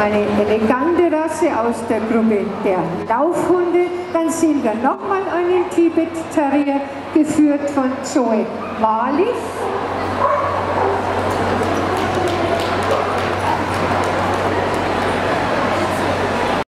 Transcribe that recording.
eine elegante Rasse aus der Gruppe der Laufhunde. Dann sehen wir nochmal einen Tibet Terrier, geführt von Zoe Wahrlich.